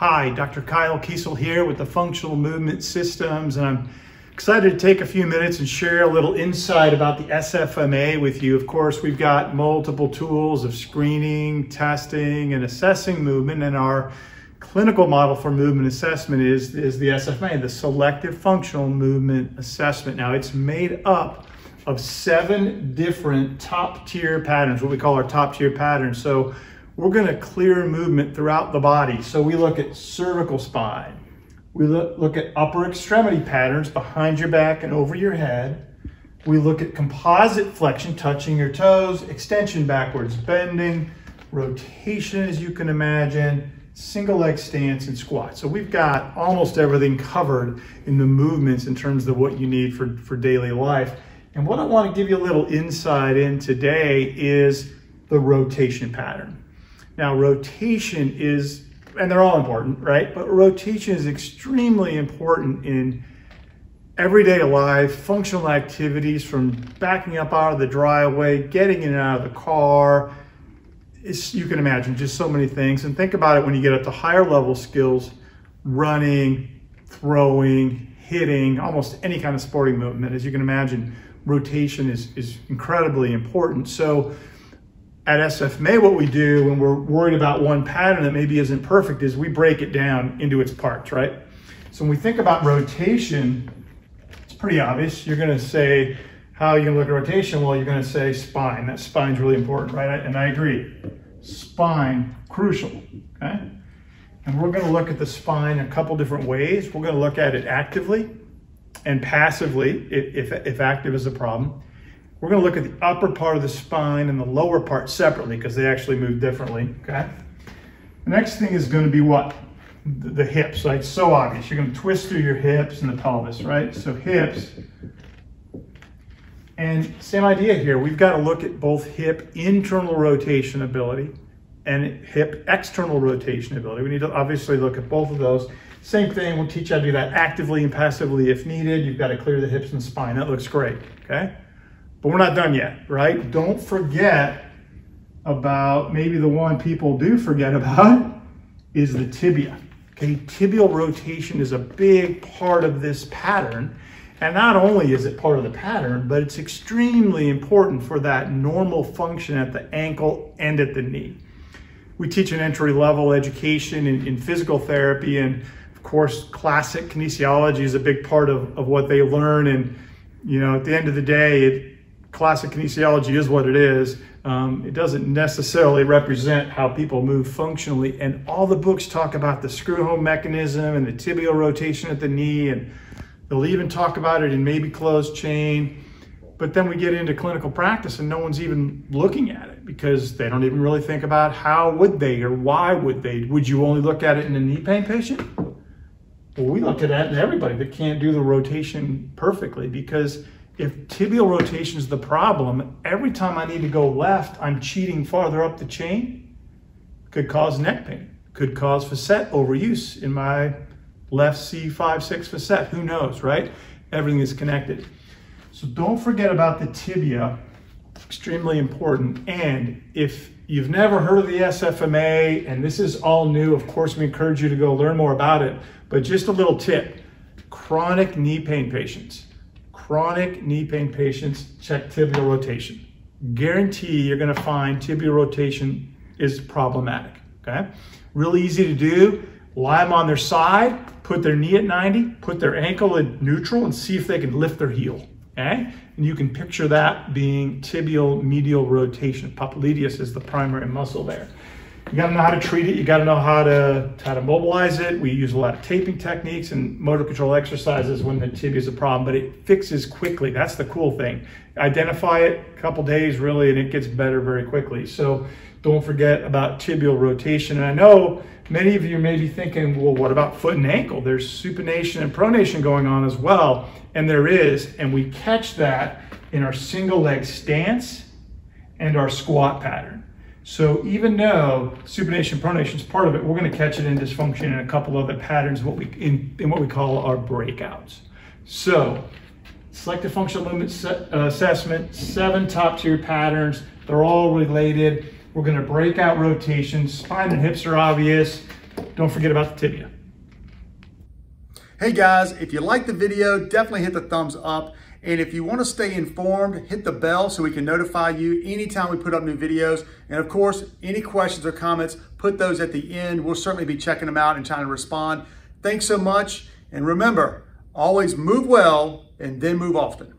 Hi, Dr. Kyle Kiesel here with the Functional Movement Systems, and I'm excited to take a few minutes and share a little insight about the SFMA with you. Of course, we've got multiple tools of screening, testing, and assessing movement, and our clinical model for movement assessment is, is the SFMA, the Selective Functional Movement Assessment. Now, it's made up of seven different top tier patterns, what we call our top tier patterns. So we're gonna clear movement throughout the body. So we look at cervical spine. We look, at upper extremity patterns behind your back and over your head. We look at composite flexion, touching your toes, extension backwards, bending, rotation as you can imagine, single leg stance and squat. So we've got almost everything covered in the movements in terms of what you need for, for daily life. And what I want to give you a little insight in today is the rotation pattern. Now, rotation is, and they're all important, right? But rotation is extremely important in everyday life, functional activities from backing up out of the driveway, getting in and out of the car. It's, you can imagine just so many things. And think about it when you get up to higher level skills, running, throwing, hitting, almost any kind of sporting movement. As you can imagine, rotation is, is incredibly important. So at SFMA, what we do when we're worried about one pattern that maybe isn't perfect is we break it down into its parts, right? So when we think about rotation, it's pretty obvious. You're gonna say, how are you gonna look at rotation? Well, you're gonna say spine. That spine's really important, right? And I agree. Spine, crucial, okay? And we're gonna look at the spine a couple different ways. We're gonna look at it actively and passively, if, if active is a problem. We're going to look at the upper part of the spine and the lower part separately because they actually move differently, okay? The next thing is going to be what? The, the hips, right? So obvious. You're going to twist through your hips and the pelvis, right? So hips. And same idea here. We've got to look at both hip internal rotation ability and hip external rotation ability. We need to obviously look at both of those. Same thing, we'll teach you how to do that actively and passively if needed. You've got to clear the hips and spine. That looks great, okay? But we're not done yet, right? Don't forget about maybe the one people do forget about is the tibia. Okay, tibial rotation is a big part of this pattern. And not only is it part of the pattern, but it's extremely important for that normal function at the ankle and at the knee. We teach an entry level education in, in physical therapy, and of course, classic kinesiology is a big part of, of what they learn. And, you know, at the end of the day, it, classic kinesiology is what it is. Um, it doesn't necessarily represent how people move functionally. And all the books talk about the screw home mechanism and the tibial rotation at the knee, and they'll even talk about it in maybe closed chain. But then we get into clinical practice and no one's even looking at it because they don't even really think about how would they or why would they. Would you only look at it in a knee pain patient? Well, we look at that in everybody that can't do the rotation perfectly because if tibial rotation is the problem, every time I need to go left, I'm cheating farther up the chain. Could cause neck pain, could cause facet overuse in my left C5, 6 facet. Who knows, right? Everything is connected. So don't forget about the tibia, extremely important. And if you've never heard of the SFMA and this is all new, of course, we encourage you to go learn more about it. But just a little tip chronic knee pain patients chronic knee pain patients, check tibial rotation. Guarantee you're gonna find tibial rotation is problematic, okay? Really easy to do. Lie them on their side, put their knee at 90, put their ankle in neutral and see if they can lift their heel, okay? And you can picture that being tibial medial rotation. Popliteus is the primary muscle there. You got to know how to treat it. You got to know how to how to mobilize it. We use a lot of taping techniques and motor control exercises when the tibia is a problem, but it fixes quickly. That's the cool thing. Identify it a couple days really, and it gets better very quickly. So don't forget about tibial rotation. And I know many of you may be thinking, well, what about foot and ankle? There's supination and pronation going on as well, and there is, and we catch that in our single leg stance and our squat pattern. So even though supination pronation is part of it, we're going to catch it in dysfunction in a couple other patterns what we in, in what we call our breakouts. So selective functional movement uh, assessment, seven top tier patterns. They're all related. We're going to break out rotations. Spine and hips are obvious. Don't forget about the tibia. Hey guys, if you like the video, definitely hit the thumbs up. And if you want to stay informed, hit the bell so we can notify you anytime we put up new videos. And of course, any questions or comments, put those at the end. We'll certainly be checking them out and trying to respond. Thanks so much. And remember, always move well and then move often.